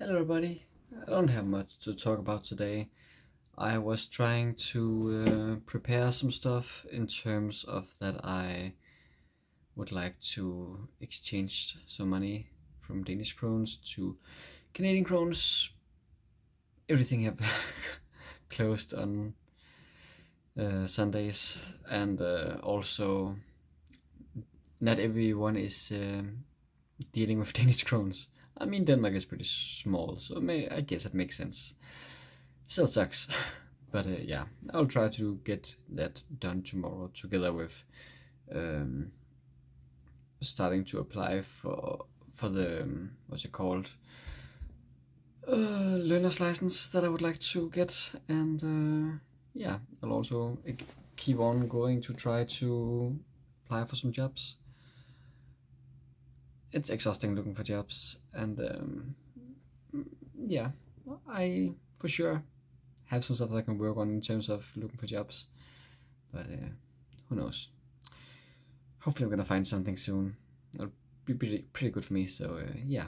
Hello everybody, I don't have much to talk about today. I was trying to uh, prepare some stuff in terms of that I would like to exchange some money from Danish krones to Canadian krones. Everything have closed on uh, Sundays and uh, also not everyone is um, dealing with Danish krones. I mean, Denmark is pretty small, so may, I guess it makes sense. Still sucks. but uh, yeah, I'll try to get that done tomorrow together with um, starting to apply for for the um, what's it called uh, learner's license that I would like to get, and uh, yeah, I'll also keep on going to try to apply for some jobs it's exhausting looking for jobs and um, yeah i for sure have some stuff that i can work on in terms of looking for jobs but uh, who knows? Hopefully i'm gonna find something soon. It'll be pretty, pretty good for me so uh, yeah.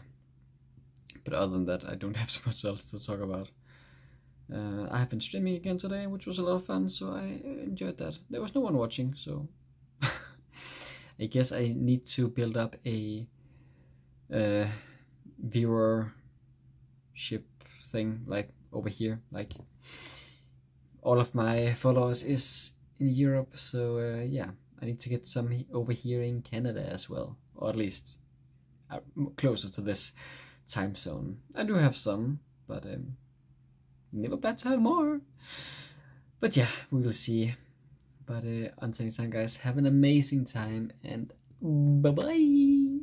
But other than that i don't have so much else to talk about. Uh, i have been streaming again today which was a lot of fun so i enjoyed that. There was no one watching so I guess I need to build up a uh, viewership thing like over here like all of my followers is in Europe so uh, yeah I need to get some over here in Canada as well or at least uh, closer to this time zone. I do have some but um, never bad to have more. But yeah we will see. But uh, until next time guys have an amazing time and bye bye